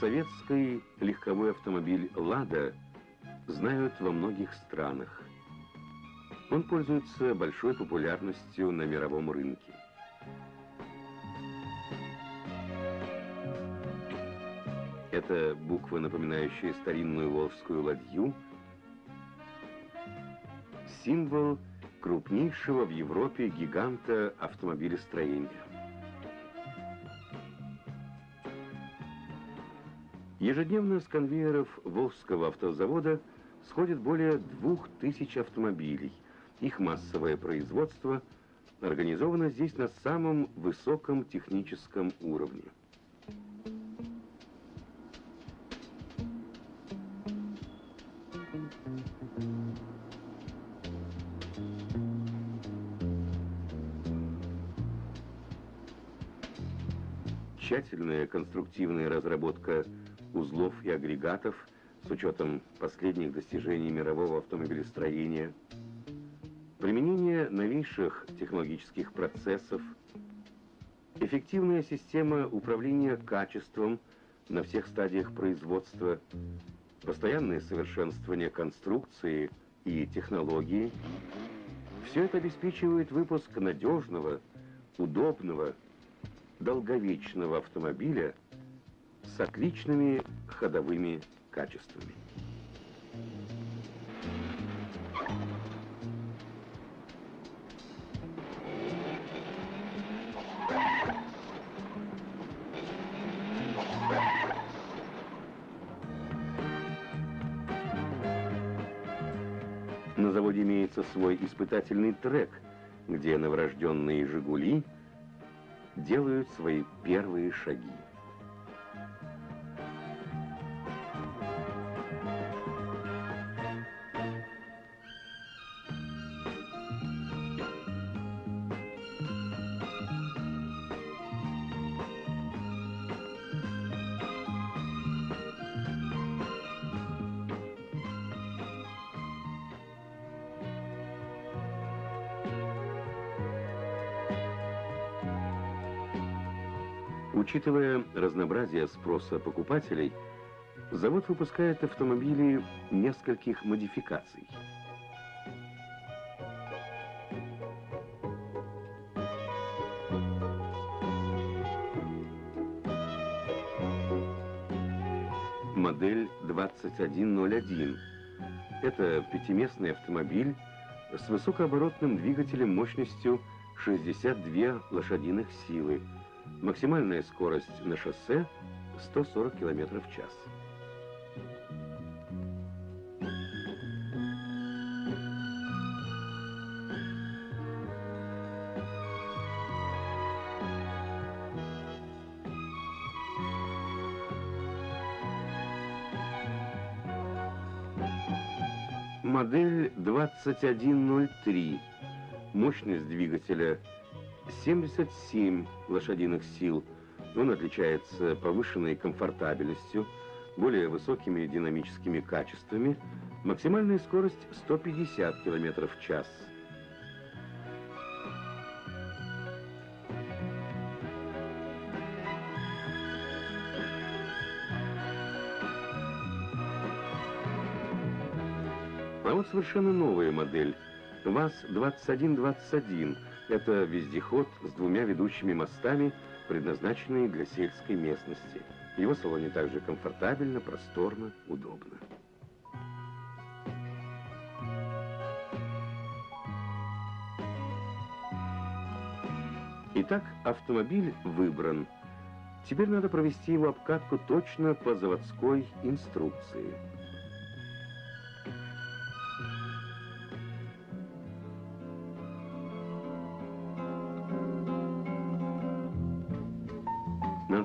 Советский легковой автомобиль «Лада» знают во многих странах. Он пользуется большой популярностью на мировом рынке. Это буквы, напоминающие старинную волжскую ладью, символ крупнейшего в Европе гиганта автомобилестроения. Ежедневно с конвейеров Волжского автозавода сходит более двух тысяч автомобилей. Их массовое производство организовано здесь на самом высоком техническом уровне. Тщательная конструктивная разработка узлов и агрегатов с учетом последних достижений мирового автомобилестроения, применение новейших технологических процессов, эффективная система управления качеством на всех стадиях производства, постоянное совершенствование конструкции и технологии – все это обеспечивает выпуск надежного, удобного, долговечного автомобиля – с отличными ходовыми качествами. На заводе имеется свой испытательный трек, где новорожденные «Жигули» делают свои первые шаги. Учитывая разнообразие спроса покупателей, завод выпускает автомобили нескольких модификаций. Модель 2101. Это пятиместный автомобиль с высокооборотным двигателем мощностью 62 лошадиных силы, Максимальная скорость на шоссе 140 км в час. Модель 2103. Мощность двигателя 77 лошадиных сил. Он отличается повышенной комфортабельностью, более высокими динамическими качествами, максимальная скорость 150 км в час. А вот совершенно новая модель ВАЗ-2121 это вездеход с двумя ведущими мостами, предназначенные для сельской местности. В его салоне также комфортабельно, просторно, удобно. Итак, автомобиль выбран. Теперь надо провести его обкатку точно по заводской инструкции.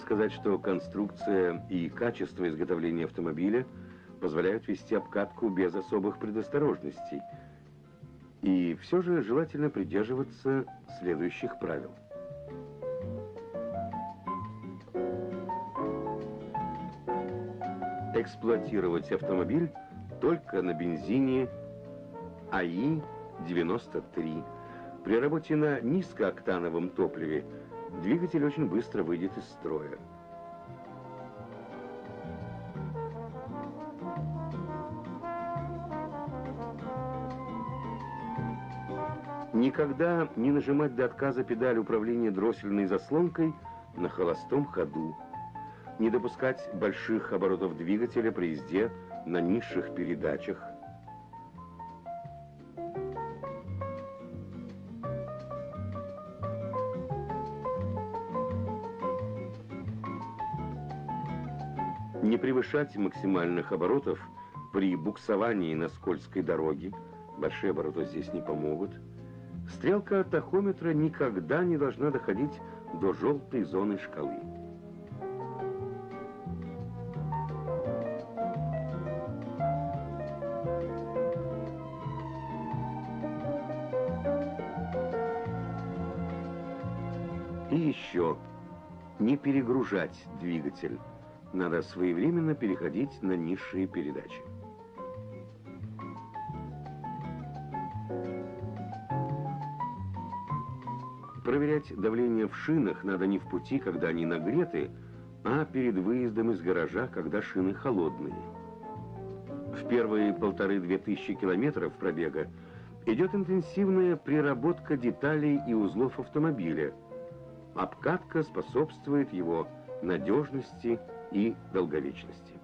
Сказать, что конструкция и качество изготовления автомобиля позволяют вести обкатку без особых предосторожностей. И все же желательно придерживаться следующих правил. Эксплуатировать автомобиль только на бензине АИ-93. При работе на низкооктановом топливе – двигатель очень быстро выйдет из строя. Никогда не нажимать до отказа педаль управления дроссельной заслонкой на холостом ходу. Не допускать больших оборотов двигателя при езде на низших передачах. Не превышать максимальных оборотов при буксовании на скользкой дороге. Большие обороты здесь не помогут. Стрелка тахометра никогда не должна доходить до желтой зоны шкалы. И еще не перегружать двигатель. Надо своевременно переходить на низшие передачи. Проверять давление в шинах надо не в пути, когда они нагреты, а перед выездом из гаража, когда шины холодные. В первые полторы-две тысячи километров пробега идет интенсивная приработка деталей и узлов автомобиля. Обкатка способствует его надежности и долговечности.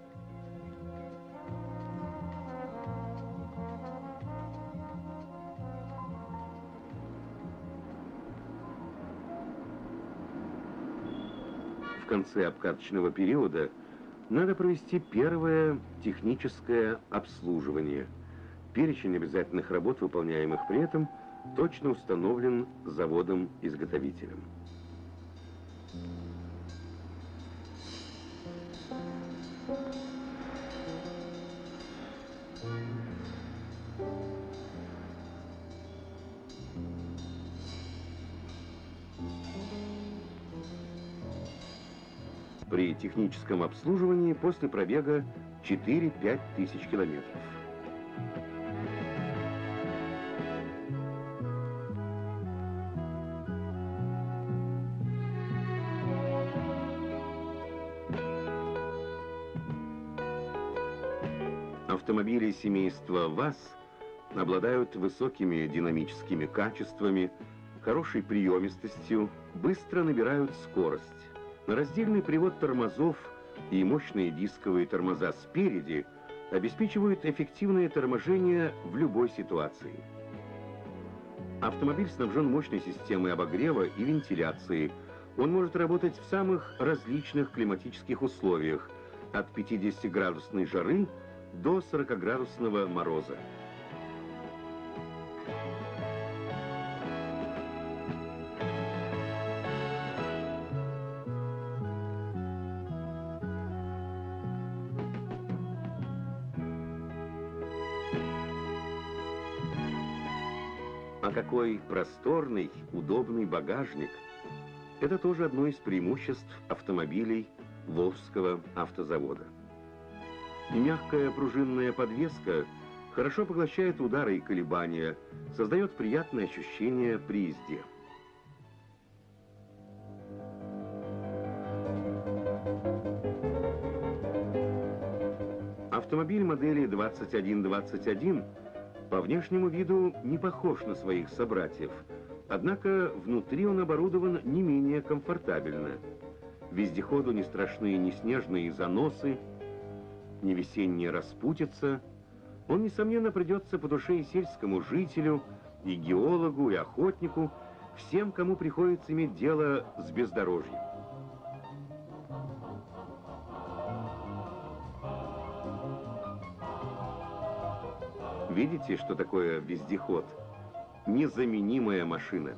в конце обкаточного периода надо провести первое техническое обслуживание. Перечень обязательных работ, выполняемых при этом, точно установлен заводом-изготовителем. При техническом обслуживании после пробега 4-5 тысяч километров. Автомобили семейства ВАЗ обладают высокими динамическими качествами, хорошей приемистостью, быстро набирают скорость. Раздельный привод тормозов и мощные дисковые тормоза спереди обеспечивают эффективное торможение в любой ситуации. Автомобиль снабжен мощной системой обогрева и вентиляции. Он может работать в самых различных климатических условиях, от 50-градусной жары до 40-градусного мороза. А какой просторный, удобный багажник. Это тоже одно из преимуществ автомобилей Волжского автозавода. Мягкая пружинная подвеска хорошо поглощает удары и колебания, создает приятное ощущение при езде. Автомобиль модели 2121 по внешнему виду не похож на своих собратьев, однако внутри он оборудован не менее комфортабельно. Вездеходу не страшны ни снежные заносы, ни весенняя распутица. Он, несомненно, придется по душе и сельскому жителю, и геологу, и охотнику, всем, кому приходится иметь дело с бездорожьем. Видите, что такое вездеход? Незаменимая машина.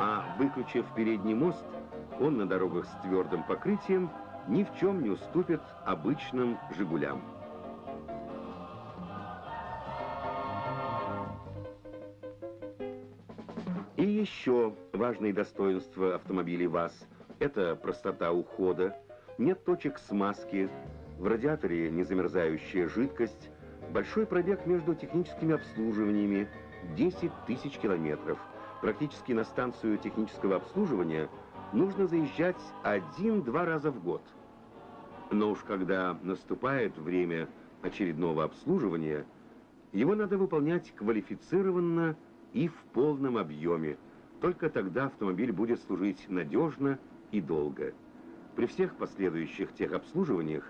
А выключив передний мост, он на дорогах с твердым покрытием ни в чем не уступит обычным «Жигулям». И еще важные достоинства автомобилей ВАЗ – это простота ухода, нет точек смазки, в радиаторе незамерзающая жидкость, большой пробег между техническими обслуживаниями, 10 тысяч километров. Практически на станцию технического обслуживания нужно заезжать один-два раза в год. Но уж когда наступает время очередного обслуживания, его надо выполнять квалифицированно и в полном объеме. Только тогда автомобиль будет служить надежно и долго. При всех последующих техобслуживаниях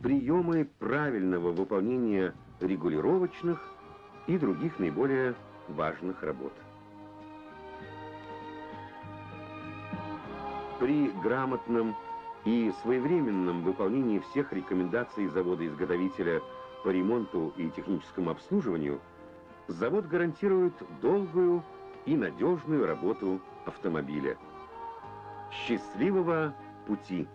приемы правильного выполнения регулировочных и других наиболее важных работ. При грамотном и своевременном выполнении всех рекомендаций завода-изготовителя по ремонту и техническому обслуживанию завод гарантирует долгую и надежную работу автомобиля. Счастливого пути!